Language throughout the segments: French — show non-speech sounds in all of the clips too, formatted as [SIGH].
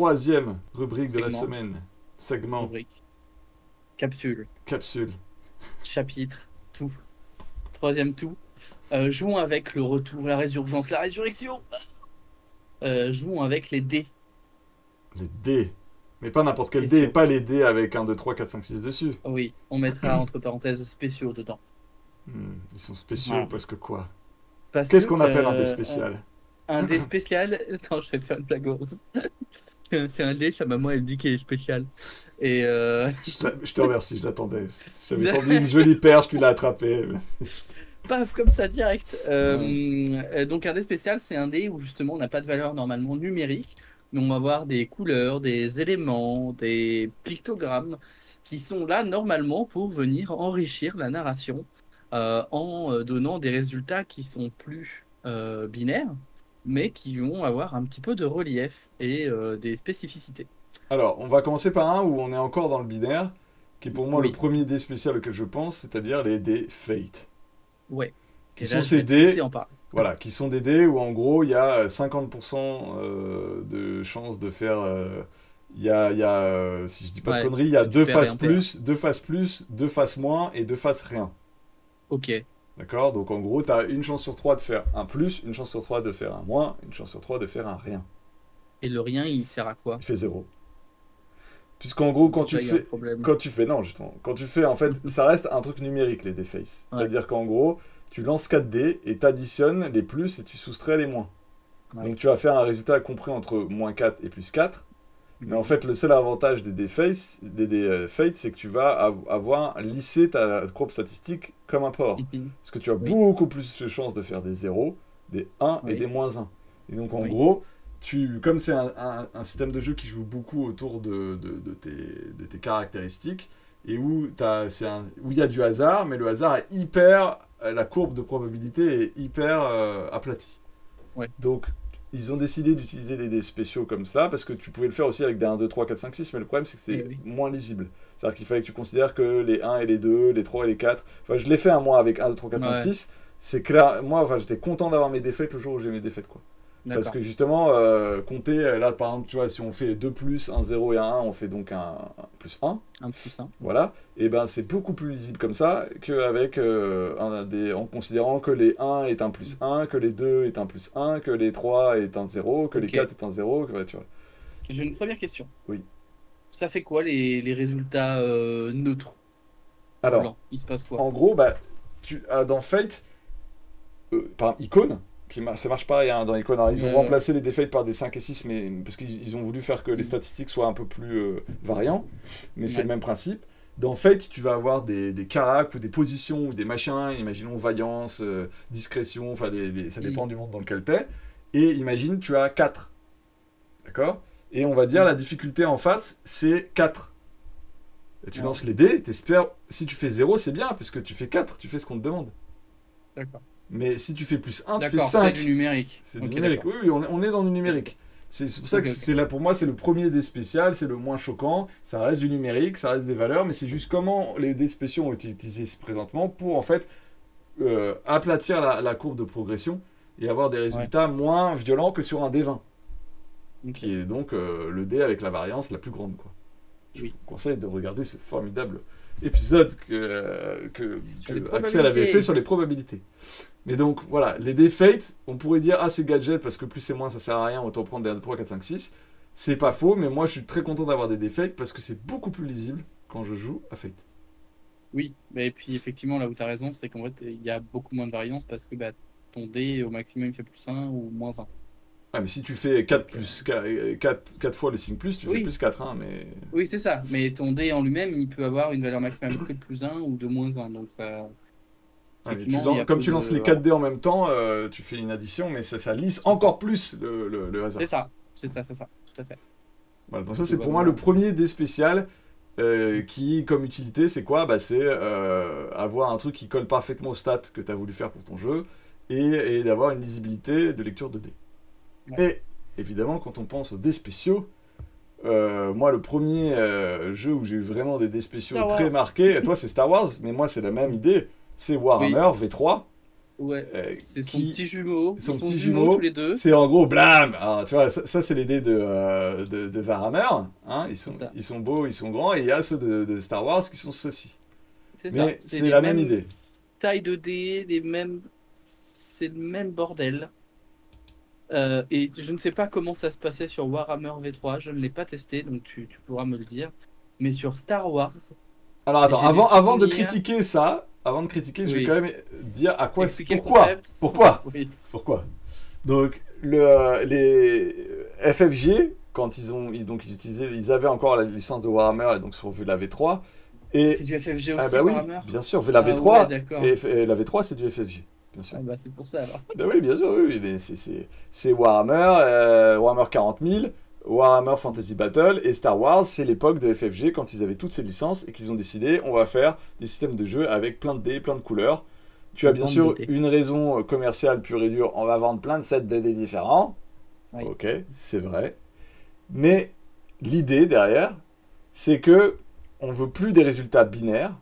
troisième rubrique de la semaine. Segment, Rubrique. Capsule. capsule. chapitre, tout. Troisième tout. Euh, jouons avec le retour, la résurgence, la résurrection. Euh, jouons avec les dés. Les dés. Mais pas n'importe quel dé, pas les dés avec 1, 2, 3, 4, 5, 6 dessus. Oui, on mettra entre parenthèses spéciaux dedans. Hmm, ils sont spéciaux parce que quoi? Qu'est-ce que, qu'on appelle un euh, dé spécial? Un dé spécial. [LAUGHS] Attends, je vais faire une blague. C'est un- dé, sa maman elle dit qu'il est spécial. Et euh, je, te remercie, je l'attendais. J'avais [LAUGHS] tendu une jolie perche, tu l'as attrapée. paf, comme ça, direct. Euh, euh, donc un dé spécial, c'est un dé où justement on n'a pas de valeur normalement numérique, mais on va avoir des couleurs, des éléments, des pictogrammes qui sont là normalement pour venir enrichir la narration euh, en donnant des résultats qui sont plus binaires, mais qui vont avoir un petit peu de relief et euh, des spécificités. Alors, on va commencer par un où on est encore dans le binaire, qui est pour moi Oui. le premier dé spécial auquel je pense, c'est-à-dire les dés Fate. Ouais. Qui Et sont là, ces dés en. Voilà, qui sont des dés où en gros il y a 50% euh, de chances de faire. euh, Il y a, y a euh, si je dis pas de conneries, il y a deux faces plus, deux faces plus, deux faces moins et deux faces rien. Ok. D'accord? Donc en gros, tu as une chance sur trois de faire un plus, une chance sur trois de faire un moins, une chance sur trois de faire un rien. Et le rien, il sert à quoi? Il fait zéro. Puisqu'en gros, quand tu fais. Quand tu fais, non, justement, quand tu fais, en fait, [LAUGHS] ça reste un truc numérique, les deface. Ouais. C'est-à-dire qu'en gros, tu lances 4 dés et t'additionnes les plus et tu soustrais les moins. Ouais. Donc tu vas faire un résultat compris entre moins 4 et plus 4. Mais en fait, le seul avantage des deface, des, des euh, fates, c'est que tu vas av- avoir lissé ta courbe statistique comme un porc. Mhm. Parce que tu as Oui. beaucoup plus de chances de faire des 0, des 1 et des moins 1. Et donc en Oui. gros, tu, comme c'est un, un- un système de jeu qui joue beaucoup autour de, de- de tes, de tes caractéristiques, et où il y a du hasard, mais le hasard est hyper... euh, La courbe de probabilité est hyper euh, aplatie. Donc ils ont décidé d'utiliser des dés spéciaux comme cela, parce que tu pouvais le faire aussi avec des 1, 2, 3, 4, 5, 6, mais le problème c'est que c'est Eh oui. moins lisible. C'est-à-dire qu'il fallait que tu considères que les 1 et les 2, les 3 et les 4. Enfin, je l'ai fait un mois avec 1, 2, 3, 4, 5, Ouais. 6. C'est clair. Moi, enfin, j'étais content d'avoir mes défaites le jour où j'ai mes défaites, quoi. Parce que justement, euh, compter, euh, là, par exemple, tu vois, si on fait 2 plus, 1, 0 et un 1, on fait donc un, un plus 1. Un plus un. Voilà. Et ben, c'est beaucoup plus lisible comme ça qu'avec euh, un des, en considérant que les 1 est un plus 1, que les 2 est un plus 1, que les 3 est un 0, que les Ok. 4 est un 0, que, ouais, tu vois. J'ai une première question. Oui. Ça fait quoi les, les résultats euh, neutres? Alors, Il se passe quoi? En gros, bah, tu, ah, dans Fate, par Icon, qui ça marche pareil hein, dans Icon. Alors, ils ont Ouais, remplacé les défaites par des 5 et 6, mais, parce qu'ils ils ont voulu faire que les Mm. statistiques soient un peu plus euh, variants, mais c'est Ouais. le même principe. Dans Fate, tu vas avoir des, des caracs ou des positions ou des machins, imaginons vaillance, euh, discrétion, enfin, ça Mm. dépend du monde dans lequel tu es. Et imagine, tu as 4. D'accord? Et on va dire Mm. la difficulté en face, c'est 4. Et tu Ouais. lances les dés, t'espères. Si tu fais 0, c'est bien, puisque tu fais 4, tu fais ce qu'on te demande. D'accord. Mais si tu fais plus 1, tu fais D'accord, c'est 5. du numérique. C'est du numérique. Oui, oui, on est, on est dans du numérique. C'est pour ça que c'est là pour moi, c'est le premier dé spécial, c'est le moins choquant. Ça reste du numérique, ça reste des valeurs, mais c'est juste comment les dés spéciaux ont été utilisés présentement pour en fait euh, aplatir la, la courbe de progression et avoir des résultats moins violents que sur un dé 20, Ok. qui est donc euh, le dé avec la variance la plus grande. Quoi. Je vous conseille de regarder ce formidable épisode que, Axel avait fait sur les probabilités. Mais donc voilà, les dés Fate, on pourrait dire ah c'est gadget parce que plus c'est moins ça sert à rien, autant prendre des 1, 2, 3, 4, 5, 6. C'est pas faux, mais moi je suis très content d'avoir des dés Fate parce que c'est beaucoup plus lisible quand je joue à Fate. Oui, mais et puis effectivement, là où tu as raison, c'est qu'en fait, il y a beaucoup moins de variance parce que bah, ton dé, au maximum, il fait plus 1 ou moins 1. Ah mais si tu fais 4 plus 4, 4, fois le signe plus, tu fais plus 4, hein, mais... Oui, c'est ça. Mais ton dé en lui-même, il peut avoir une valeur maximale que de plus 1 ou de moins 1. Donc ça. Ah, tu lances- comme tu de- lances les 4 dés en même temps, euh, tu fais une addition, mais ça, ça lisse encore plus le, le- le hasard. C'est ça, c'est ça, c'est ça, tout à fait. Voilà, donc ça c'est pour moi le premier dé spécial euh, qui, comme utilité, c'est quoi? Bah, C'est euh, avoir un truc qui colle parfaitement aux stats que tu as voulu faire pour ton jeu et, et d'avoir une lisibilité de lecture de dés. Et évidemment, quand on pense aux dés spéciaux, euh, moi le premier euh, jeu où j'ai eu vraiment des dés spéciaux Star très Wars. marqués, toi c'est Star Wars, mais moi c'est la même idée, c'est Warhammer V3. Ouais, Euh, c'est son qui- petit jumeau. son Ils sont petit jumeaux jumeau, tous les deux. C'est en gros blam Alors, tu vois, ça, ça, c'est les dés de, euh, de, de Warhammer. Hein, ils, sont, ils sont beaux, ils sont grands. Et il y a ceux de, de Star Wars qui sont ceux-ci. C'est Mais ça. c'est la même mêmes idée. Taille de dés, les mêmes. C'est le même bordel. Euh, et je ne sais pas comment ça se passait sur Warhammer V3, je ne l'ai pas testé, donc tu, tu pourras me le dire. Mais sur Star Wars, Alors attends, avant, avant de critiquer ça, avant de critiquer, je vais quand même dire à quoi le pourquoi. Pourquoi [LAUGHS] Oui. Pourquoi Donc le, les FFG, quand ils ont ils, donc ils utilisaient, ils avaient encore la licence de Warhammer et donc sur la V3 et C'est du FFG aussi, ah bah oui, Warhammer? bien sûr, la Ah V3 ouais, d'accord. et, et la V3 c'est du FFG, bien sûr. Ah bah c'est pour ça alors. Ben oui, bien sûr, oui, c'est- Warhammer, euh, Warhammer 40 000, Warhammer Fantasy Battle et Star Wars, c'est l'époque de FFG quand ils avaient toutes ces licences et qu'ils ont décidé on va faire des systèmes de jeu avec plein de dés, plein de couleurs. Tu as bien sûr une raison euh, commerciale pure et dure, on va vendre plein de sets de dés différents. Oui. Ok, c'est vrai. Mais l'idée derrière, c'est que on veut plus des résultats binaires.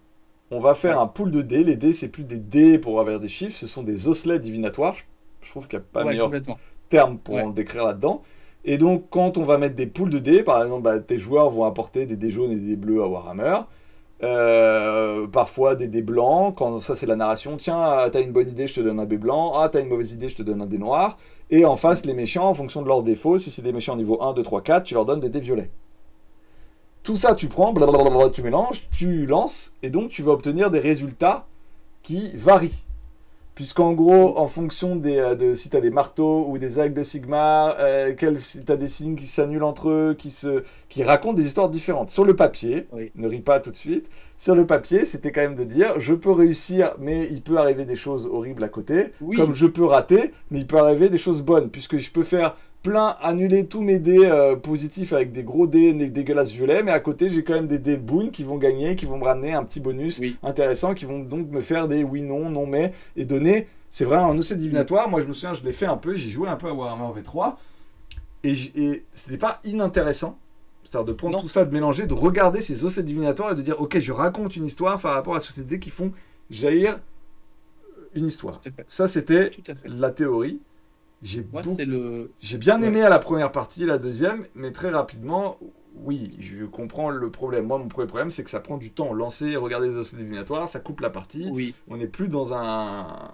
On va faire Ouais. un pool de dés. Les dés, c'est plus des dés pour avoir des chiffres, ce sont des osselets divinatoires. Je, trouve qu'il n'y a pas ouais, meilleur terme pour Ouais. le décrire là-dedans. Et donc, quand on va mettre des poules de dés, par exemple, bah, tes joueurs vont apporter des dés jaunes et des dés bleus à Warhammer. Euh, parfois des dés blancs, quand ça c'est la narration. Tiens, ah, t'as une bonne idée, je te donne un dé blanc. Ah, t'as une mauvaise idée, je te donne un dé noir. Et en face, les méchants, en fonction de leurs défauts, si c'est des méchants niveau 1, 2, 3, 4, tu leur donnes des dés violets. Tout ça, tu prends, blablabla, tu mélanges, tu lances, et donc tu vas obtenir des résultats qui varient. Puisqu'en gros, en fonction des, euh, de si tu as des marteaux ou des actes de Sigmar, euh, si tu as des signes qui s'annulent entre eux, qui, se, qui racontent des histoires différentes. Sur le papier, Oui. ne ris pas tout de suite, sur le papier, c'était quand même de dire je peux réussir, mais il peut arriver des choses horribles à côté, Oui. comme je peux rater, mais il peut arriver des choses bonnes, puisque je peux faire plein, annuler tous mes dés euh, positifs avec des gros dés dégueulasses violets, mais à côté, j'ai quand même des dés boon qui vont gagner, qui vont me ramener un petit bonus Oui. intéressant, qui vont donc me faire des oui, non, non, mais, et donner. C'est vrai, un océan divinatoire, moi je me souviens, je l'ai fait un peu, j'ai joué un peu à Warhammer V3, et, et c'était pas inintéressant. C'est-à-dire de prendre Non. tout ça, de mélanger, de regarder ces océans divinatoires et de dire, ok, je raconte une histoire par rapport à ces dés qui font jaillir une histoire. Ça, c'était la théorie. J'ai Moi, beaucoup- c'est le. j'ai bien Ouais. aimé à la première partie, la deuxième, mais très rapidement, oui, je comprends le problème. Moi, mon premier problème, c'est que ça prend du temps. Lancer, regarder les océans divinatoires, ça coupe la partie. Oui. On n'est plus dans un,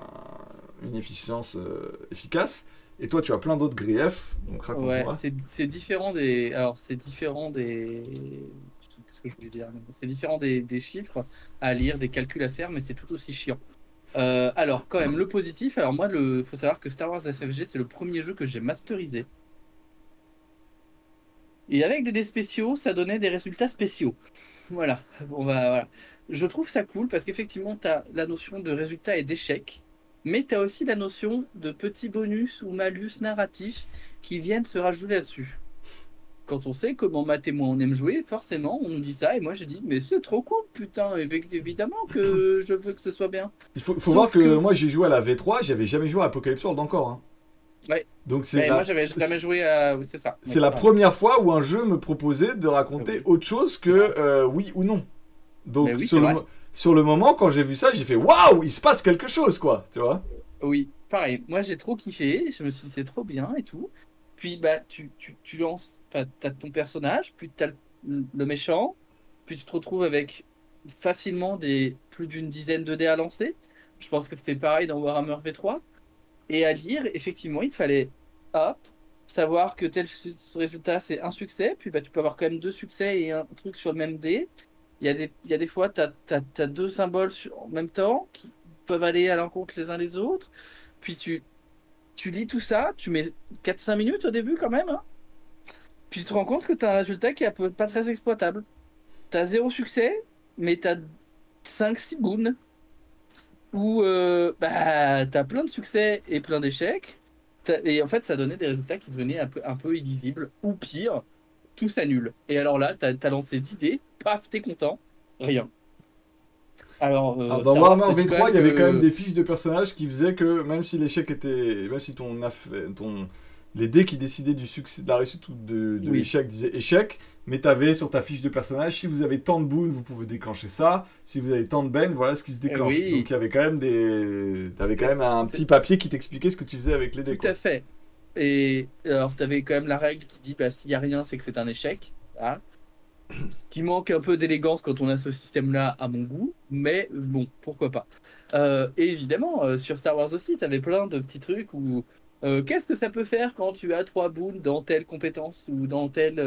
une efficience euh, efficace. Et toi, tu as plein d'autres griefs, donc Ouais, c'est différent des. Alors, c'est différent des. Ce que je voulais dire. C'est différent des, des chiffres à lire, des calculs à faire, mais c'est tout aussi chiant. Euh, alors, quand même, le positif. Alors, moi, il faut savoir que Star Wars SFG, c'est le premier jeu que j'ai masterisé. Et avec des dés spéciaux, ça donnait des résultats spéciaux. Voilà. Bon, bah, voilà. Je trouve ça cool parce qu'effectivement, tu as la notion de résultat et d'échec. Mais tu as aussi la notion de petits bonus ou malus narratifs qui viennent se rajouter là-dessus. Quand on sait comment Matt et moi on aime jouer, forcément on nous dit ça et moi j'ai dit mais c'est trop cool putain Évi- évidemment que [LAUGHS] je veux que ce soit bien. Il faut, voir que, que- moi, j'ai joué à la V3, j'avais jamais joué à Apocalypse World encore. hein. Ouais. Donc, c'est la, moi j'avais jamais joué à c'est ça. c'est la première fois où un jeu me proposait de raconter Oui. autre chose que euh, oui ou non. Donc, oui, le, sur le moment, quand j'ai vu ça, j'ai fait waouh, il se passe quelque chose, quoi. Tu vois Oui, pareil. Moi, j'ai trop kiffé. Je me suis dit, c'est trop bien et tout. Puis, bah, tu, tu, tu lances, t'as t'as ton personnage, puis t'as le, le méchant, puis tu te retrouves avec facilement des plus d'une dizaine de dés à lancer. Je pense que c'était pareil dans Warhammer V3. Et à lire, effectivement, il fallait, hop, savoir que tel su- résultat, c'est un succès. Puis, bah, tu peux avoir quand même deux succès et un truc sur le même dé. Il y a des, il y a des fois, tu as, deux symboles en même temps qui peuvent aller à l'encontre les uns des autres. Puis tu, tu lis tout ça, tu mets 4-5 minutes au début quand même. hein. Puis tu te rends compte que tu as un résultat qui est pas très exploitable. Tu as zéro succès, mais tu as 5-6 boons. Ou euh, bah, tu as plein de succès et plein d'échecs. Et en fait, ça donnait des résultats qui devenaient un peu, illisibles. Ou pire, tout s'annule. Et alors là, tu as, lancé 10 dés, paf, t'es content, rien. Alors, euh, Alors, dans Warhammer te dit V3, il y avait que- quand même des fiches de personnages qui faisaient que même si l'échec était. Même si ton, aff- ton, les dés qui décidaient du succès, de la réussite ou de, de Oui. l'échec disaient échec, mais tu avais sur ta fiche de personnage, si vous avez tant de boons, vous pouvez déclencher ça, si vous avez tant de ben, voilà ce qui se déclenche. oui. Donc il y avait quand même des... T'avais quand même un petit papier qui t'expliquait ce que tu faisais avec les dés. Tout quoi. à fait. Et alors, tu avais quand même la règle qui dit bah, s'il n'y a rien, c'est que c'est un échec. Voilà. Ce qui manque un peu d'élégance quand on a ce système-là, à mon goût, mais bon, pourquoi pas. Euh, et évidemment, euh, sur Star Wars aussi, tu avais plein de petits trucs où. euh, Qu'est-ce que ça peut faire quand tu as trois boons dans telle compétence ou dans telle.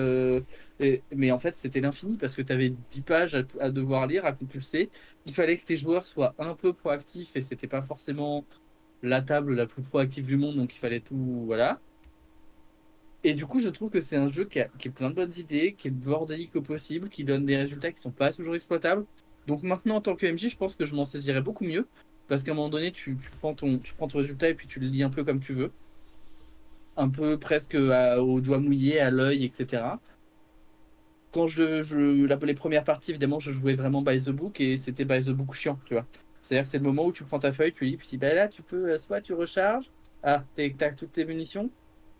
Mais en fait, c'était l'infini parce que tu avais 10 pages à, à devoir lire, à compulser. Il fallait que tes joueurs soient un peu proactifs et c'était pas forcément la table la plus proactive du monde, donc il fallait tout. Voilà. Et du coup, je trouve que c'est un jeu qui, a, est plein de bonnes idées, qui est bordélique au possible, qui donne des résultats qui sont pas toujours exploitables. Donc maintenant, en tant que MJ, je pense que je m'en saisirais beaucoup mieux. Parce qu'à un moment donné, tu, prends ton, tu prends ton résultat et puis tu le lis un peu comme tu veux. Un peu presque à- au doigt mouillé, à l'œil, etc. Quand je, je la- les premières parties, évidemment, je jouais vraiment by the book et c'était by the book chiant, tu vois. C'est-à-dire que c'est le moment où tu prends ta feuille, tu lis, puis tu dis, bah là, tu peux, euh, soit tu recharges, ah, t'as toutes tes munitions,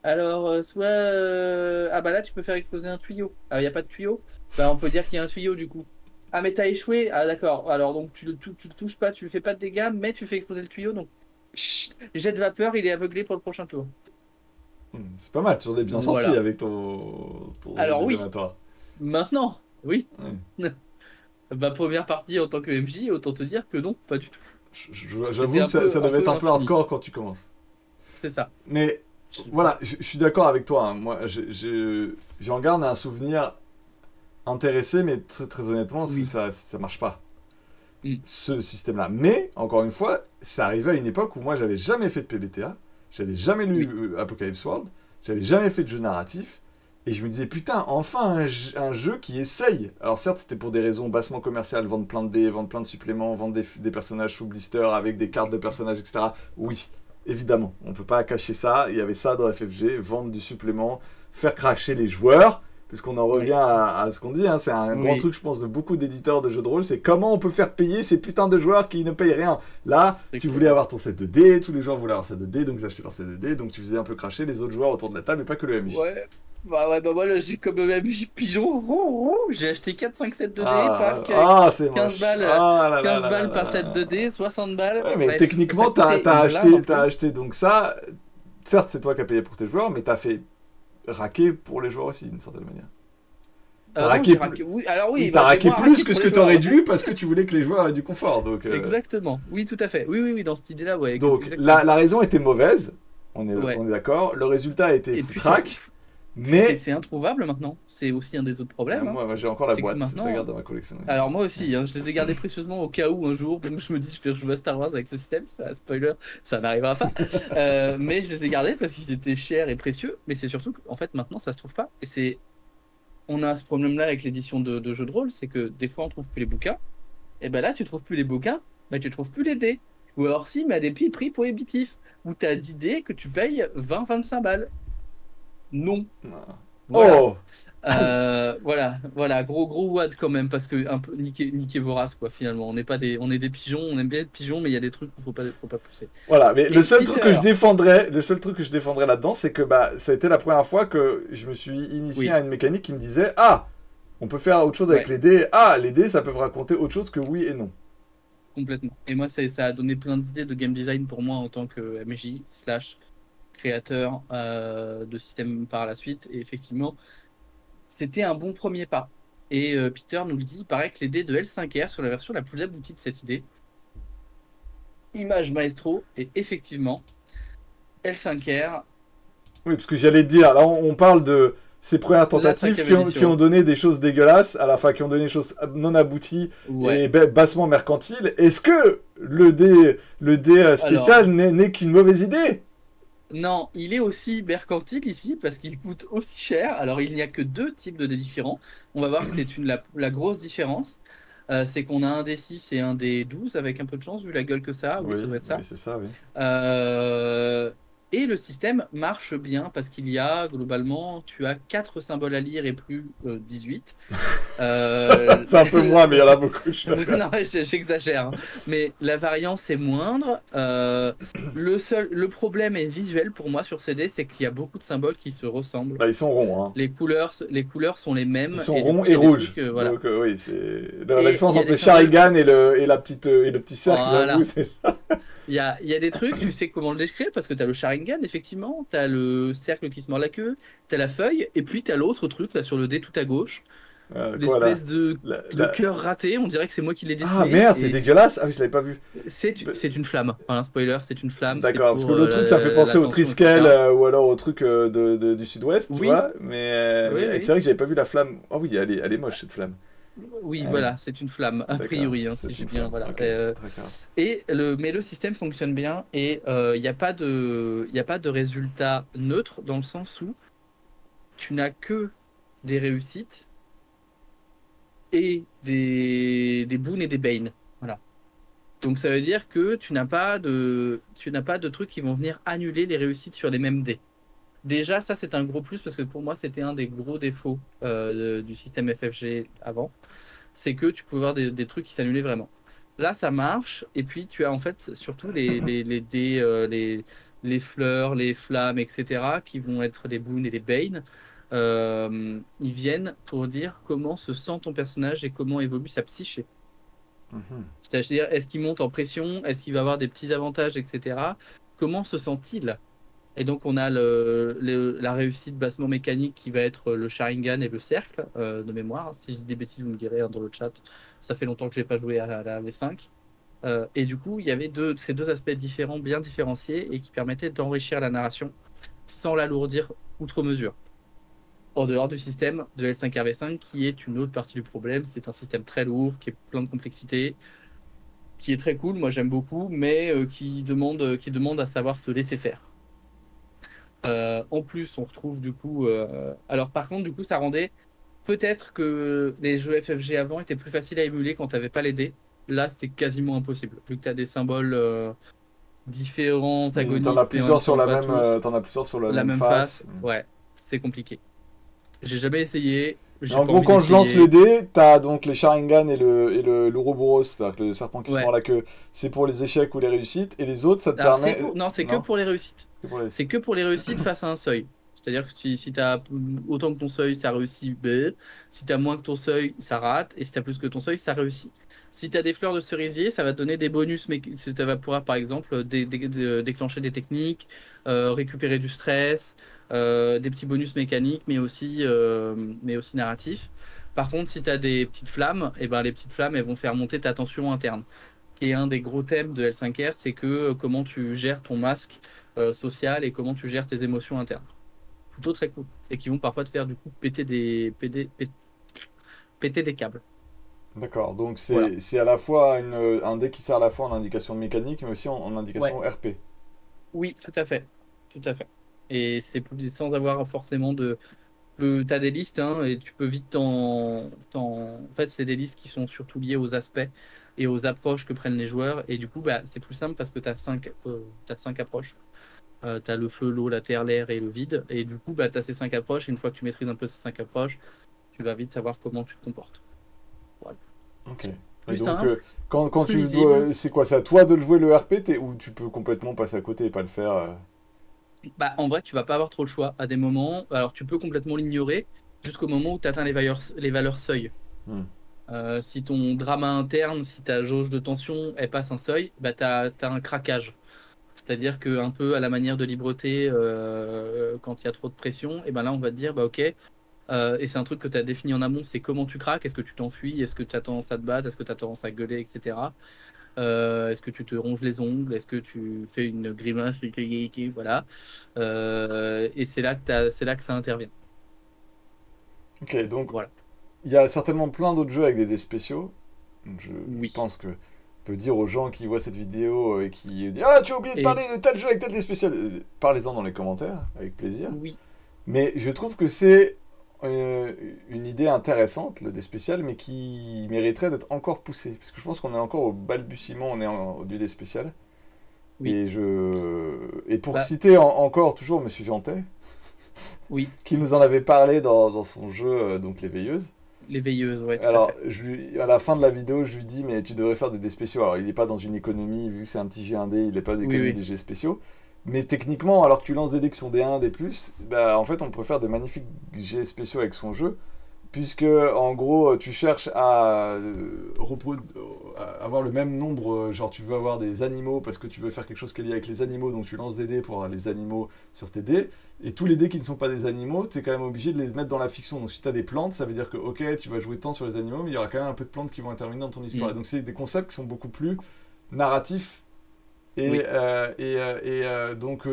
alors, euh, soit. euh, Ah, bah là, tu peux faire exploser un tuyau. Ah, il n'y a pas de tuyau Bah, on peut dire qu'il y a un tuyau du coup. Ah, mais t'as échoué Ah, d'accord. Alors, donc, tu tu le touches pas, tu lui fais pas de dégâts, mais tu fais exploser le tuyau. Donc, chut, jet de vapeur, il est aveuglé pour le prochain tour. Hmm, C'est pas mal, tu en es bien Voilà. sorti avec ton, ton Alors, oui. Maintenant, oui. Ouais. Ma [LAUGHS] première partie en tant que MJ, autant te dire que non, pas du tout. J'avoue que ça, peu- ça un devait être un peu hardcore quand tu commences. C'est ça. Mais voilà, je, je suis d'accord avec toi. hein. Moi, je- je- j'en garde un souvenir intéressé, mais très, très honnêtement, Oui. ça, ça marche pas. Mm. Ce système-là. Mais, encore une fois, c'est arrivé à une époque où moi, j'avais jamais fait de PBTA, j'avais jamais lu euh, Apocalypse World, j'avais jamais fait de jeu narratif, et je me disais, putain, enfin un, jeu- un jeu qui essaye. Alors, certes, c'était pour des raisons bassement commerciales, vendre plein de dés, vendre plein de suppléments, vendre des, des personnages sous blister avec des cartes de personnages, etc. Oui, évidemment, on peut pas cacher ça. Il y avait ça dans FFG, vendre du supplément, faire cracher les joueurs. Puisqu'on en revient à, à ce qu'on dit, hein, c'est un Oui. grand truc, je pense, de beaucoup d'éditeurs de jeux de rôle, c'est comment on peut faire payer ces putains de joueurs qui ne payent rien. Là, tu voulais avoir ton set de dés, tous les joueurs voulaient avoir set de dés, donc ils achetaient leur set de dés, donc tu faisais un peu cracher les autres joueurs autour de la table et pas que le MJ. Ouais. Bah ouais, bah voilà, j'ai comme MJ pigeon, j'ai acheté 4-5 sets de dés, ah, paf, ah, c'est 15 moche. balles, Ah là là 15 là balles par set là. de dés, 60 balles. Ouais, mais Bref, techniquement, t'as coûtait as acheté, acheté donc ça. Certes, c'est toi qui as payé pour tes joueurs, mais t'as fait raquer pour les joueurs aussi, d'une certaine manière. Euh, t'as non, raqué oui, alors oui, t'as bah, raqué plus que ce que t'aurais joueurs. dû parce que tu voulais que les joueurs aient du confort. Donc, euh, Exactement, oui, tout à fait. Oui, oui, oui, dans cette idée-là, ouais. donc la, la raison était mauvaise. On est, Ouais. on est d'accord. Le résultat puis, foutraque, mais c'est- introuvable maintenant. C'est aussi un des autres problèmes. hein. moi, moi, j'ai encore la boîte. maintenant- Je la garde dans ma collection. Alors moi aussi, hein, je les ai gardés précieusement au cas où un jour, donc je me dis je vais jouer à Star Wars avec ce système, ça, spoiler, ça n'arrivera pas. Euh, mais je les ai gardés parce qu'ils étaient chers et précieux, mais c'est surtout qu'en fait maintenant ça se trouve pas. Et c'est, on a ce problème-là avec l'édition de, de jeux de rôle, c'est que des fois on trouve plus les bouquins, et ben là tu trouves plus les bouquins, ben tu trouves plus les dés. Ou alors si, mais à des prix, prix prohibitifs, où tu as 10 dés que tu payes 20-25 balles. Non. Voilà. Oh Euh, voilà, voilà, gros gros wad quand même parce que un peu niquer, niquer vos races quoi finalement. On n'est pas des, on est des pigeons, on aime bien être pigeons, mais il y a des trucs qu'il faut pas, faut pas pousser. Voilà, mais Et le seul Peter. truc que je défendrais, le seul truc que je défendrais là-dedans, c'est que bah, ça a été la première fois que je me suis initié Oui. à une mécanique qui me disait ah, on peut faire autre chose avec Ouais. les dés. Ah, les dés, ça peut raconter autre chose que oui et non. Complètement. Et moi, ça, ça a donné plein d'idées de game design pour moi en tant que MJ slash créateur euh, de système par la suite. Et effectivement, c'était un bon premier pas. Et euh, Peter nous le dit, il paraît que les dés de L5R sont la version la plus aboutie de cette idée. Image maestro, et effectivement, L5R, Oui, parce que j'allais te dire, là, on, parle de ces premières tentatives qui ont, édition. qui ont donné des choses dégueulasses, à la fin qui ont donné des choses non abouties ouais. et ba- bassement mercantiles. Est-ce que le dé, le dé spécial n'est qu'une mauvaise idée? Non, il est aussi mercantile ici parce qu'il coûte aussi cher. Alors il n'y a que deux types de dés différents. On va voir que c'est une la, la grosse différence. Euh, c'est qu'on a un des 6 et un des 12 avec un peu de chance vu la gueule que ça a. Oui, ça doit être ça. oui, c'est ça, oui. Euh, Et le système marche bien parce qu'il y a globalement, tu as 4 symboles à lire et plus euh, 18. [LAUGHS] Euh, c'est un peu moins, mais il y en a beaucoup. [LAUGHS] non, j'exagère. hein. Mais la variance est moindre. Euh, le, seul, le problème est visuel pour moi sur CD, c'est qu'il y a beaucoup de symboles qui se ressemblent. Bah, ils sont ronds. Hein. Les couleurs, les couleurs sont les mêmes. Ils sont et ronds et rouges. trucs, euh, voilà. Donc, oui, c'est. La, différence entre le Sharingan et le, et la petite, et le petit cercle, Voilà. j'avoue, c'est. Il y a, y a des trucs, tu sais comment le décrire, parce que tu as le Sharingan, effectivement, tu as le cercle qui se mord la queue, tu as la feuille, et puis tu as l'autre truc, là, sur le dé tout à gauche, Euh, l'espèce de, La- de la- cœur raté, on dirait que c'est moi qui l'ai dessiné. Ah merde, c'est dégueulasse. Ah oui, je l'avais pas vu. C'est une flamme. Voilà, spoiler, c'est une flamme. D'accord, parce que le euh, truc, ça fait penser au Triskel euh, ou alors au truc euh, de, de- du sud-ouest, tu vois. Mais, Oui, mais oui. c'est vrai que j'avais pas vu la flamme. Oh oui, elle est, elle est moche cette flamme. Oui, voilà, c'est une flamme, a priori, hein, si j'ai bien. flamme. Voilà. Euh, et le, mais le système fonctionne bien et il n'y a, pas de- y a pas de résultat neutre dans le sens où tu n'as que des réussites et des, des boons et des banes. Voilà. Donc ça veut dire que tu n'as pas de tu n'as pas de trucs qui vont venir annuler les réussites sur les mêmes dés. Déjà, ça c'est un gros plus parce que pour moi c'était un des gros défauts euh, du système FFG avant, c'est que tu pouvais avoir des, des trucs qui s'annulaient vraiment. Là, ça marche et puis tu as en fait surtout les les les, dés, euh, les les fleurs, les flammes, etc. qui vont être les boons et les banes. Euh, ils viennent pour dire comment se sent ton personnage et comment évolue sa psyché. Mhm. C'est-à-dire, est-ce qu'il monte en pression? Est-ce qu'il va avoir des petits avantages, etc. Comment se sent-il? Et donc, on a la réussite bassement mécanique qui va être le Sharingan et le cercle euh, de mémoire. Si je dis des bêtises, vous me direz hein, dans le chat. Ça fait longtemps que je n'ai pas joué à, la V5. Euh, et du coup, il y avait ces deux aspects différents, bien différenciés, et qui permettaient d'enrichir la narration sans l'alourdir outre mesure. En dehors du système de L5RV5, qui est une autre partie du problème, c'est un système très lourd, qui est plein de complexité, qui est très cool, moi j'aime beaucoup, mais euh, qui demande à savoir se laisser faire. Euh, en plus, on retrouve du coup. euh, Alors, par contre, du coup, ça rendait peut-être que les jeux FFG avant étaient plus faciles à émuler quand t'avais pas les dés. Là, c'est quasiment impossible, vu que tu as des symboles euh, différents, Mais antagonistes. T'en as en plusieurs sur la même, t'en as plusieurs sur la, la même face. face. Ouais, c'est compliqué. J'ai jamais essayé. En gros, quand je lance le dé, t'as donc les Sharingan et le, et le l'Ouroboros, c'est-à-dire le serpent qui se Ouais. mord la queue, c'est pour les échecs ou les réussites, et les autres, ça te Alors, permet. pour- Non, c'est que pour les réussites. C'est que pour les réussites face à un seuil. C'est-à-dire que si, si tu as autant que ton seuil, ça réussit B. Si tu as moins que ton seuil, ça rate. Et si tu as plus que ton seuil, ça réussit. Si tu as des fleurs de cerisier, ça va te donner des bonus. Mais ça va pouvoir, par exemple, dé- dé- dé- déclencher des techniques, euh, récupérer du stress, euh, des petits bonus mécaniques, mais aussi, euh, mais aussi narratifs. Par contre, si tu as des petites flammes, et ben, les petites flammes, elles vont faire monter ta tension interne. Qui est un des gros thèmes de L5R, c'est que euh, comment tu gères ton masque euh, social et comment tu gères tes émotions internes. Plutôt très cool. Et qui vont parfois te faire du coup péter des, péter, des câbles. D'accord, donc c'est Voilà. à la fois une, un dé qui sert à la fois en indication mécanique, mais aussi en, en indication RP. Oui, tout à fait. Tout à fait. Et c'est plus sans avoir forcément de. Tu as des listes hein, et tu peux vite t'en. En fait, c'est des listes qui sont surtout liées aux aspects et aux approches que prennent les joueurs. Et du coup, bah, c'est plus simple parce que tu as cinq, euh, t'as cinq approches. tu as le feu, l'eau, la terre, l'air et le vide. Et du coup, bah, tu as ces cinq approches. Et une fois que tu maîtrises un peu ces cinq approches, tu vas vite savoir comment tu te comportes. Ok. Et donc, simple, euh, quand, quand tu dois. C'est quoi C'est à toi de le jouer le RP ou tu peux complètement passer à côté et pas le faire euh Bah, en vrai, tu vas pas avoir trop le choix à des moments. Alors, tu peux complètement l'ignorer jusqu'au moment où tu atteins les valeurs, les valeurs seuil. Hmm. Euh, si ton drama interne, si ta jauge de tension, elle passe un seuil, bah, tu as, un craquage. C'est-à-dire que un peu à la manière de libreté, euh, quand il y a trop de pression, et ben là, on va te dire, bah, ok. Euh, et c'est un truc que tu as défini en amont, c'est comment tu craques, est-ce que tu t'enfuis, est-ce que tu as tendance à te battre, est-ce que tu as tendance à gueuler, etc. Euh, est-ce que tu te ronges les ongles? Est-ce que tu fais une grimace Voilà. Euh, et c'est là, que c'est là que ça intervient. Ok, donc Voilà. il y a certainement plein d'autres jeux avec des dés spéciaux. Je Oui. pense que peut dire aux gens qui voient cette vidéo euh, et qui disent Ah, tu as oublié de Et- parler de tel jeu avec tel dé spécial. Parlez-en dans les commentaires, avec plaisir. Oui. Mais je trouve que c'est euh, une idée intéressante, le dé spécial, mais qui mériterait d'être encore poussée. Parce que je pense qu'on est encore au balbutiement, on est en- au du dé spécial. Oui. Et, je... et pour bah citer encore toujours Monsieur Jantet, [LAUGHS] oui. qui nous en avait parlé dans, dans son jeu, euh, donc Les Veilleuses. Les Veilleuses, ouais. Alors, à, je lui, à la fin de la vidéo, je lui dis, mais tu devrais faire des dés spéciaux. Alors, il n'est pas dans une économie, vu que c'est un petit G1D, il n'est pas dans oui, des jets spéciaux. Mais techniquement, alors que tu lances des dés qui sont des 1, des plus, bah, en fait, on peut faire de magnifiques jets spéciaux avec son jeu puisque en gros tu cherches à, euh, avoir le même nombre, euh, genre tu veux avoir des animaux parce que tu veux faire quelque chose qui est lié avec les animaux, donc tu lances des dés pour avoir les animaux sur tes dés, et tous les dés qui ne sont pas des animaux, tu es quand même obligé de les mettre dans la fiction. Donc si tu as des plantes, ça veut dire que ok, tu vas jouer tant sur les animaux, mais il y aura quand même un peu de plantes qui vont intervenir dans ton histoire. Mm. donc c'est des concepts qui sont beaucoup plus narratifs et, euh, et, euh, et euh, donc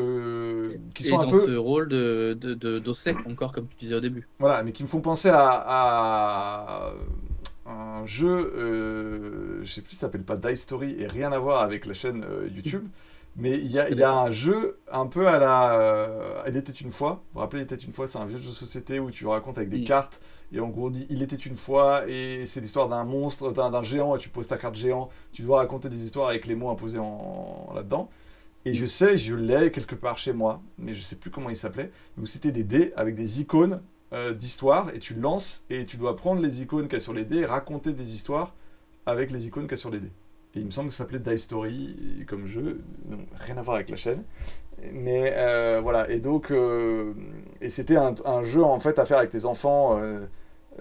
qui sont et un peu ce rôle de d'Osley encore comme tu disais au début voilà mais qui me font penser à, à un jeu je sais plus s'appelle pas Die Story et rien à voir avec la chaîne YouTube mais il y a, y a, un jeu un peu à la Elle était une fois vous vous rappelez Il était une fois c'est un vieux jeu de société où tu racontes avec des mm. cartes et en gros, dit Il était une fois, et c'est l'histoire d'un monstre, d'un géant, et tu poses ta carte géant, tu dois raconter des histoires avec les mots imposés là-dedans. Et je sais, je l'ai quelque part chez moi, mais je sais plus comment il s'appelait, où c'était des dés avec des icônes euh, d'histoire, et tu lances, et tu dois prendre les icônes qu'il y a sur les dés raconter des histoires avec les icônes qu'il y a sur les dés. Et il me semble que ça s'appelait Die Story comme jeu, donc rien à voir avec la chaîne. Mais euh, voilà, et donc, euh, et c'était un, un, jeu en fait à faire avec tes enfants.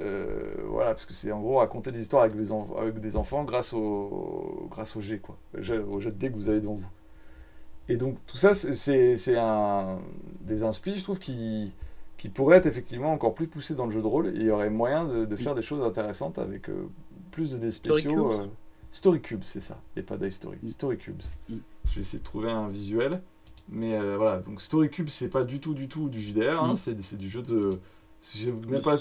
Euh, voilà, parce que c'est en gros raconter des histoires avec des, avec des enfants grâce au, grâce au G, quoi, au jet de dés que vous avez devant vous. Et donc tout ça, c'est un des inspi, je trouve, qui, qui pourraient être effectivement encore plus poussés dans le jeu de rôle. Et il y aurait moyen de, de faire des choses intéressantes avec euh, plus de dés spéciaux. Story Cubes, euh, c'est ça, et pas Dice Story. Story Cubes. Mm. Je vais essayer de trouver un visuel. Mais voilà, donc Story Cubes, c'est pas du tout, du tout du JDR, hein, mm. c'est du jeu de même pas,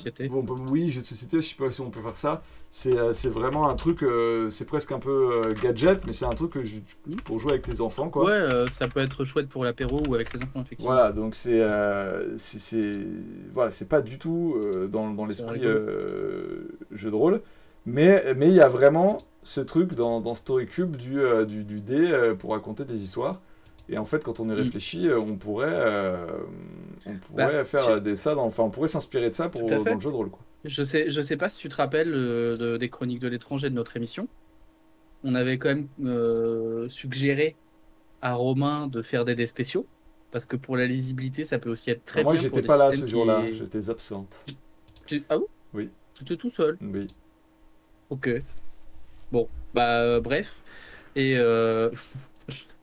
oui, jeu de société, je sais pas si on peut faire ça. C'est euh, vraiment un truc, euh, c'est presque un peu euh, gadget, mais c'est un truc que je, pour jouer avec tes enfants. Quoi. Ouais, ça peut être chouette pour l'apéro ou avec les enfants, effectivement. Voilà, donc c'est c'est voilà, c'est pas du tout dans, dans l'esprit jeu de rôle, mais mais il y a vraiment ce truc dans, dans Story Cube du, du, du dé pour raconter des histoires. Et en fait, quand on y mm. réfléchit, euh, on pourrait, euh, on pourrait bah, faire des ça, enfin, on pourrait s'inspirer de ça pour dans le jeu de rôle. Quoi. Je sais, je sais pas si tu te rappelles euh, des chroniques de l'étranger de notre émission. On avait quand même suggéré à Romain de faire des dés spéciaux parce que pour la lisibilité, ça peut aussi être très moi, bien. Moi, j'étais pas là ce jour-là, j'étais absente. Ah bon? Oui. J'étais tout seul. Oui. Ok. Bon, bah bref. Et [LAUGHS]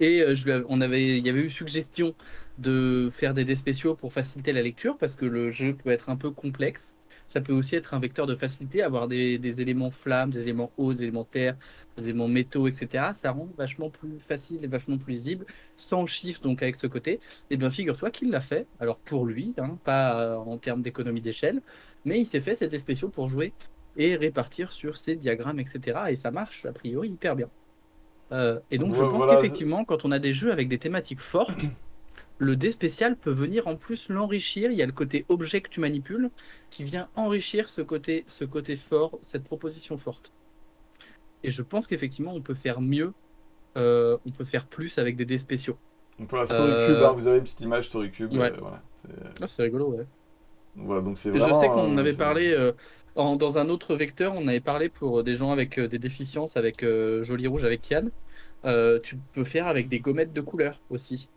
Et euh, on avait, il y avait eu suggestion de faire des dés spéciaux pour faciliter la lecture parce que le jeu peut être un peu complexe. Ça peut aussi être un vecteur de facilité, avoir des, éléments flammes, des éléments eau, des éléments terre, des éléments métaux, etc. Ça rend vachement plus facile et vachement plus lisible, sans chiffre donc avec ce côté. Et eh bien figure-toi qu'il l'a fait, alors pour lui, hein, pas euh, en termes d'économie d'échelle, mais il s'est fait ces dés spéciaux pour jouer et répartir sur ses diagrammes, etc. Et ça marche a priori hyper bien. Euh, et donc, je pense qu'effectivement, quand on a des jeux avec des thématiques fortes, le dé spécial peut venir en plus l'enrichir. Il y a le côté objet que tu manipules qui vient enrichir ce côté, ce côté fort, cette proposition forte. Et je pense qu'effectivement, on peut faire mieux, euh, on peut faire plus avec des dés spéciaux. Donc voilà, StoryCube, euh, hein, vous avez une petite image StoryCube. Ouais. Ah, c'est rigolo, ouais. Voilà, donc c'est Je sais qu'on avait parlé dans un autre vecteur, on avait parlé pour des gens avec des déficiences, avec Joli Rouge, avec Kian. Euh, tu peux faire avec des gommettes de couleur aussi.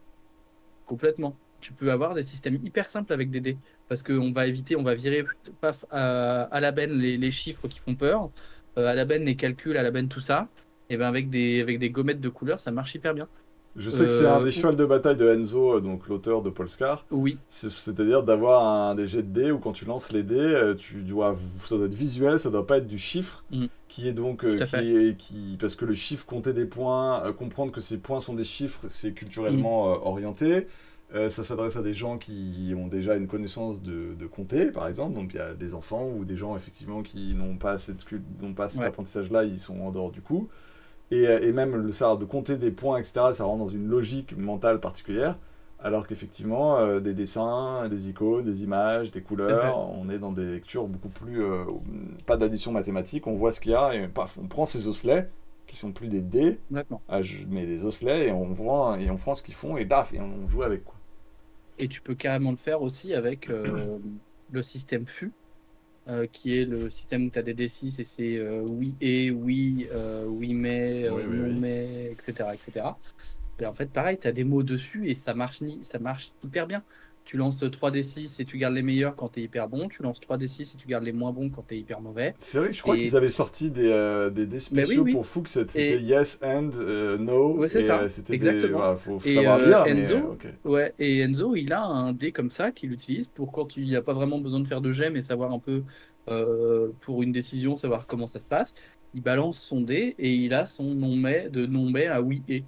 Complètement. Tu peux avoir des systèmes hyper simples avec des dés. Parce qu'on va éviter, on va virer paf, à, la benne les, chiffres qui font peur, euh, à la benne les calculs, à la benne tout ça. Et ben avec des, avec des gommettes de couleur, ça marche hyper bien. Je sais que c'est un des euh, chevals de bataille de Enzo, euh, donc l'auteur de Polescar. Oui. C'est-à-dire d'avoir un des jets de dés où quand tu lances les dés, euh, tu dois, ça doit être visuel, ça doit pas être du chiffre, mm. qui est donc qui, qui, parce que le chiffre compter des points, comprendre que ces points sont des chiffres, c'est culturellement mm. orienté. ça s'adresse à des gens qui ont déjà une connaissance de, de compter, par exemple. Donc il y a des enfants ou des gens effectivement qui n'ont pas cette, n'ont pas cet apprentissage-là, ils sont en dehors du coup. Euh, et, même le savoir de compter des points, etc., ça rentre dans une logique mentale particulière. Alors qu'effectivement, euh, des dessins, des icônes, des images, des couleurs, on est dans des lectures beaucoup plus. Euh, pas d'addition mathématique, on voit ce qu'il y a et paf, on prend ses osselets qui sont plus des dés, mets des osselets et on voit et on prend ce qu'ils font et daf et on joue avec quoi. Et tu peux carrément le faire aussi avec euh, le système FU, qui est le système où tu as des D6 et c'est euh, oui et, oui, euh, oui mais, euh, Oui, oui, non oui. mais, etc. etc. Et en fait, pareil, tu as des mots dessus et ça marche, ni, ça marche hyper bien. Tu lances 3D6 et tu gardes les meilleurs quand tu es hyper bon. Tu lances 3D6 et tu gardes les moins bons quand tu es hyper mauvais. C'est vrai je crois Et- qu'ils avaient sorti des, euh, des dés oui, spéciaux oui. pour Fuchs, c'était Et- yes and euh, no. Ouais, c'est ça, euh, c'était des. exactement. voilà, faut, Et, savoir lire, Enzo. Ouais, et Enzo, il a un dé comme ça qu'il utilise pour quand il n'y a pas vraiment besoin de faire de jet, mais savoir un peu euh, pour une décision, savoir comment ça se passe. Il balance son dé et il a son non-mais de non-mais à oui et.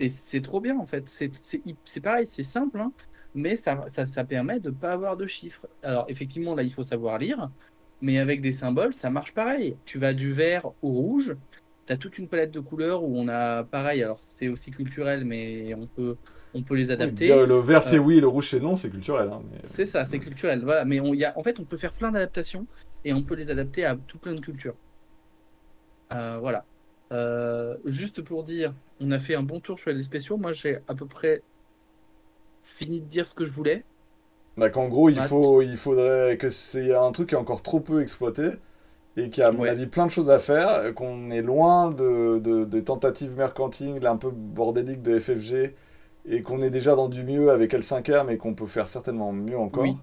Et c'est trop bien en fait. C'est pareil, c'est simple, hein, mais ça, ça, ça permet de ne pas avoir de chiffres. Alors effectivement, là, il faut savoir lire, mais avec des symboles, ça marche pareil. Tu vas du vert au rouge. Tu as toute une palette de couleurs où on a pareil, alors c'est aussi culturel, mais on peut, on peut les adapter. le vert c'est Euh, oui, le rouge c'est non, c'est culturel. hein, mais- C'est ça, c'est culturel. Voilà. Mais on, y a, en fait, on peut faire plein d'adaptations et on peut les adapter à tout plein de cultures. Euh, voilà. Euh, juste pour dire, on a fait un bon tour sur les spéciaux. Moi, j'ai à peu près fini de dire ce que je voulais. Bah, qu'en gros, il, faut, il faudrait que c'est un truc qui est encore trop peu exploité et qui a, à mon Ouais. avis, plein de choses à faire, qu'on est loin de, de- des tentatives mercantiles un peu bordéliques de FFG et qu'on est déjà dans du mieux avec L5R, mais qu'on peut faire certainement mieux encore. Oui.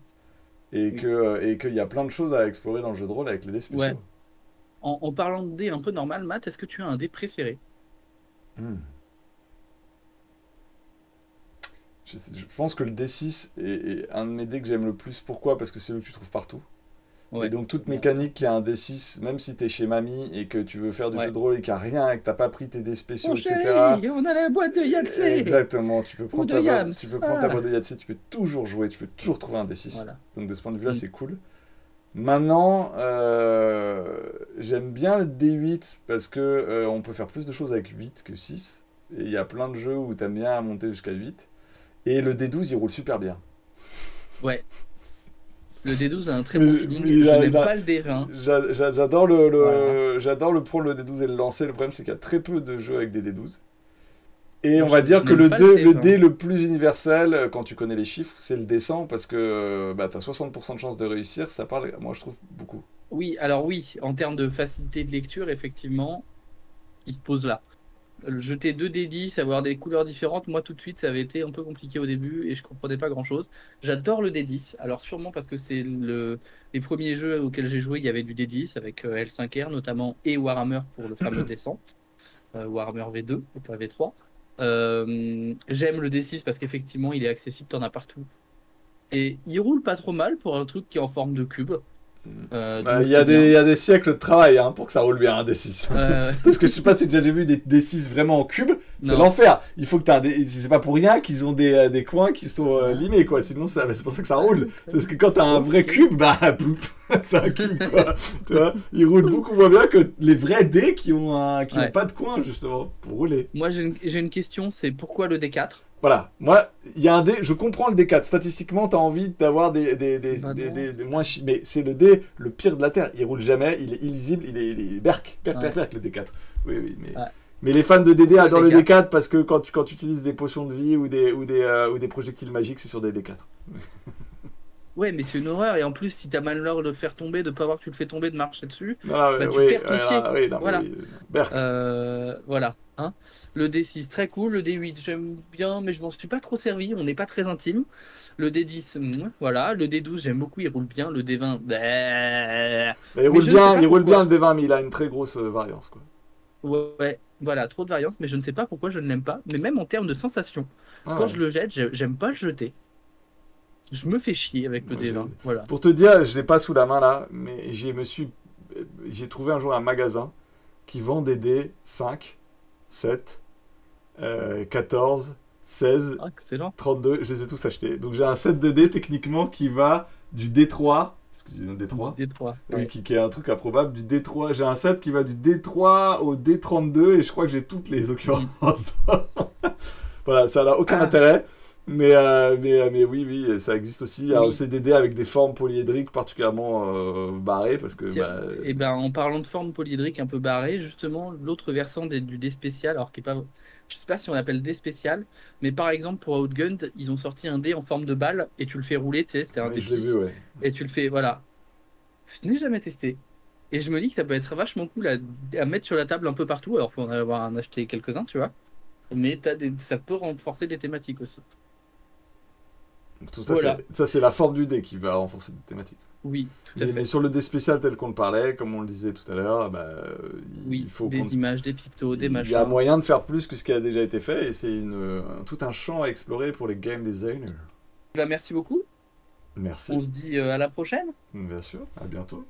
Et Oui. que et qu'il y a plein de choses à explorer dans le jeu de rôle avec les dés spéciaux. Ouais. En, en parlant de dés un peu normal, Matt, est-ce que tu as un dé préféré? Hmm. Je, sais- je pense que le D6 est, est un de mes dés que j'aime le plus. Pourquoi? Parce que c'est le que tu trouves partout. Ouais. Et donc toute mécanique qui a un D6, même si t'es chez mamie et que tu veux faire du Ouais. jeu de rôle et qu'il n'y a rien et que t'as pas pris tes dés spéciaux, Mon etc. chéri, on a la boîte de Yahtzee Exactement, tu peux prendre, ta, boîte- Yams. tu peux prendre ta boîte de Yahtzee, tu peux toujours jouer, tu peux toujours trouver un D6. Voilà. Donc de ce point de vue-là, Mm. c'est cool. Maintenant, euh, j'aime bien le D8 parce que euh, on peut faire plus de choses avec 8 que 6. Et il y a plein de jeux où t'aimes bien monter jusqu'à 8. Et le D12, il roule super bien. Ouais. Le D12 a un très Mais- bon feeling. mais Je n'aime pas le D20. J'a- j'a- J'adore le, le- Voilà. j'adore le prendre le D12 et le lancer. Le problème, c'est qu'il y a très peu de jeux avec des D12. Et on va dire que le, pas dé, le le D20. dé le plus universel, euh, quand tu connais les chiffres, c'est le D100 parce que euh, bah, tu as 60% de chances de réussir. Ça parle, moi, je trouve beaucoup. Oui, alors oui, en termes de facilité de lecture, effectivement, il se pose là. Jeter 2 d 10, avoir des couleurs différentes, moi tout de suite, ça avait été un peu compliqué au début et je comprenais pas grand chose. J'adore le D10, alors sûrement parce que c'est le... les premiers jeux auxquels j'ai joué, il y avait du D10 avec euh, L5R notamment et Warhammer pour le fameux [COUGHS] descent, euh, Warhammer V2 et pas V3. Euh, J'aime le D6 parce qu'effectivement, il est accessible, t'en as partout. Et il roule pas trop mal pour un truc qui est en forme de cube. Euh, Bah, Il y, a des- bien. il y a des siècles de travail hein, pour que ça roule bien un D6. Euh, [LAUGHS] Parce que je sais pas si tu as déjà vu des D6 vraiment en cube, c'est l'enfer. Il faut que des. C'est pas pour rien qu'ils ont des, euh, des coins qui sont euh, limés, quoi. Sinon, ça- c'est pour ça que ça roule. C'est parce que quand t'as un vrai cube, bah, [LAUGHS] c'est un cube, quoi. [LAUGHS] tu vois, il roule beaucoup moins bien que les vrais dés qui ont, un, qui ont pas de coin, justement, pour rouler. Moi, j'ai une, une question, c'est pourquoi le D4 Voilà, moi, il y a un dé, je comprends le D4. Statistiquement, t'as envie d'avoir des, des, des, Bah des, moins chi- Mais c'est le dé le pire de la Terre. Il roule jamais, il est illisible, il est, il est berk, berk, berk, berk, le D4. Oui, oui, mais. Ouais. Mais les fans de DD adorent le le D4 parce que quand tu, quand tu utilises des potions de vie ou des, ou des, euh, ou des projectiles magiques, c'est sur des D4. [LAUGHS] Ouais, mais c'est une horreur. Et en plus, si t'as malheur de le faire tomber, de pas voir que tu le fais tomber, de marcher dessus, Ah, Bah, tu oui, perds ton ouais, pied. ah, oui, non, mais Voilà. oui, euh, euh, voilà. Hein le D6, très cool. Le D8, j'aime bien, mais je m'en suis pas trop servi. On n'est pas très intime. Le D10, mm, voilà. Le D12, j'aime beaucoup. Il roule bien. Le D20, bah, Mais il roule bien, il roule bien le D20, mais il a une très grosse variance. Quoi. ouais. Voilà, trop de variances, mais je ne sais pas pourquoi je ne l'aime pas. Mais même en termes de sensation, Ah, quand ouais. je le jette, j'ai- j'aime pas le jeter. Je me fais chier avec le Moi, D20. j'ai- Voilà. Pour te dire, je l'ai pas sous la main là, mais j'ai me suis, j'ai trouvé un jour un magasin qui vend des dés 5, 7, euh, 14, 16, Ah, excellent. 32. Je les ai tous achetés. Donc j'ai un set de dés techniquement qui va du D3, D3. D3. Oui, qui, qui est un truc improbable, du D3. J'ai un set qui va du D3 au D32 et je crois que j'ai toutes les occurrences. [LAUGHS] voilà, ça n'a aucun Ah. intérêt. Mais, euh, mais, euh, mais oui, oui, ça existe aussi. Il y a des dés avec des formes polyédriques particulièrement euh, barrées parce que. Tiens, bah, Et ben, en parlant de forme polyédrique un peu barrée, justement, l'autre versant des- du dé spécial, alors qui est pas, je sais pas si on l'appelle dé spécial, mais par exemple pour Outgunned, ils ont sorti un dé en forme de balle et tu le fais rouler, tu sais, c'est un oui, dé je l'ai 6, vu, ouais. et tu le fais, voilà. Je n'ai jamais testé. Et je me dis que ça peut être vachement cool à, à mettre sur la table un peu partout. Alors, faut en avoir en acheter quelques-uns, tu vois. Mais des, ça peut renforcer des thématiques aussi. Tout à Voilà. fait. Ça, c'est la forme du dé qui va renforcer des thématiques. Oui, tout à Mais, fait. mais sur le dé spécial tel qu'on le parlait, comme on le disait tout à l'heure, bah, il Oui, il faut des images, des pictos, des Il y a machins. moyen de faire plus que ce qui a déjà été fait et c'est une, euh, tout un champ à explorer pour les game designers. Bah, merci beaucoup. Merci, On se dit euh, à la prochaine. bien sûr, à bientôt.